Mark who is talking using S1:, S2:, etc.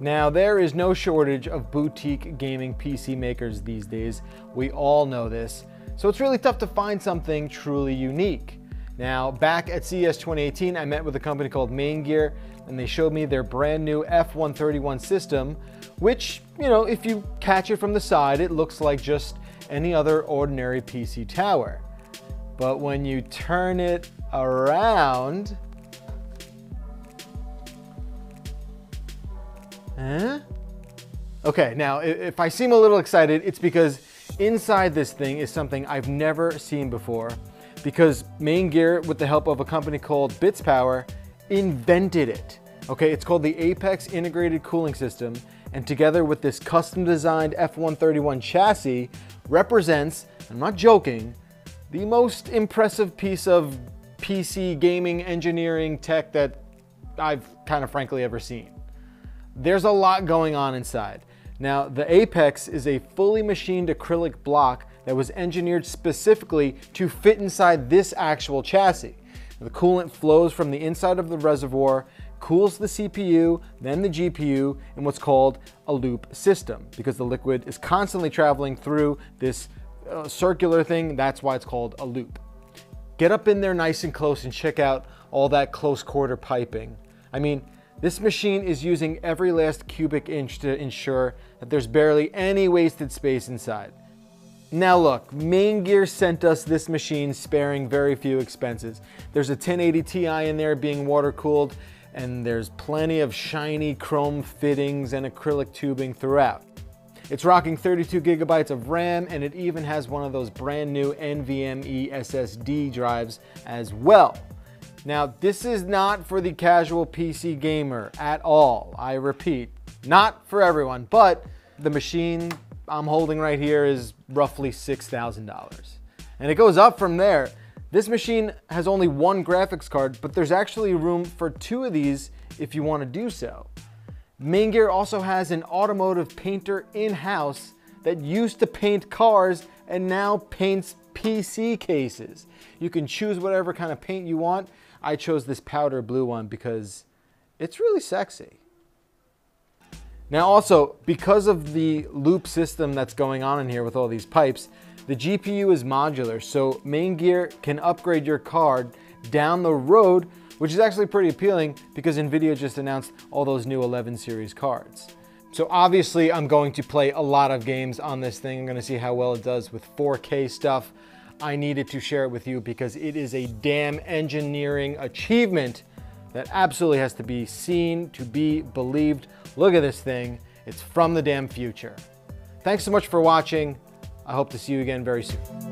S1: Now, there is no shortage of boutique gaming PC makers these days. We all know this. So it's really tough to find something truly unique. Now, back at CES 2018, I met with a company called Maingear, and they showed me their brand new F131 system, which, you know, if you catch it from the side, it looks like just any other ordinary PC tower. But when you turn it around, Huh? Okay, now if I seem a little excited, it's because inside this thing is something I've never seen before because Maingear, with the help of a company called Bitspower, invented it. Okay, it's called the Apex Integrated Cooling System, and together with this custom designed F131 chassis, represents, I'm not joking, the most impressive piece of PC gaming engineering tech that I've kind of frankly ever seen. There's a lot going on inside. Now, the Apex is a fully machined acrylic block that was engineered specifically to fit inside this actual chassis. The coolant flows from the inside of the reservoir, cools the CPU, then the GPU in what's called a loop system because the liquid is constantly traveling through this uh, circular thing. That's why it's called a loop. Get up in there nice and close and check out all that close quarter piping. I mean, this machine is using every last cubic inch to ensure that there's barely any wasted space inside. Now look, Maingear sent us this machine sparing very few expenses. There's a 1080 Ti in there being water cooled and there's plenty of shiny chrome fittings and acrylic tubing throughout. It's rocking 32 gigabytes of RAM and it even has one of those brand new NVMe SSD drives as well. Now, this is not for the casual PC gamer at all. I repeat, not for everyone, but the machine I'm holding right here is roughly $6,000. And it goes up from there. This machine has only one graphics card, but there's actually room for two of these if you want to do so. Maingear also has an automotive painter in-house that used to paint cars and now paints PC cases. You can choose whatever kind of paint you want I chose this powder blue one because it's really sexy. Now also, because of the loop system that's going on in here with all these pipes, the GPU is modular, so Maingear can upgrade your card down the road, which is actually pretty appealing because NVIDIA just announced all those new 11 series cards. So obviously I'm going to play a lot of games on this thing. I'm gonna see how well it does with 4K stuff. I needed to share it with you because it is a damn engineering achievement that absolutely has to be seen, to be believed. Look at this thing. It's from the damn future. Thanks so much for watching. I hope to see you again very soon.